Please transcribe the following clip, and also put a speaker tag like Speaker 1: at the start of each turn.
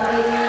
Speaker 1: job.